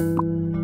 Música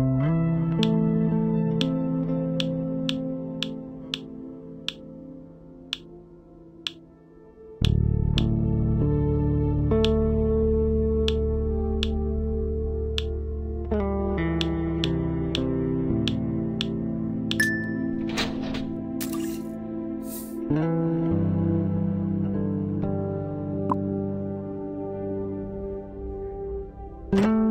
thank mm -hmm. you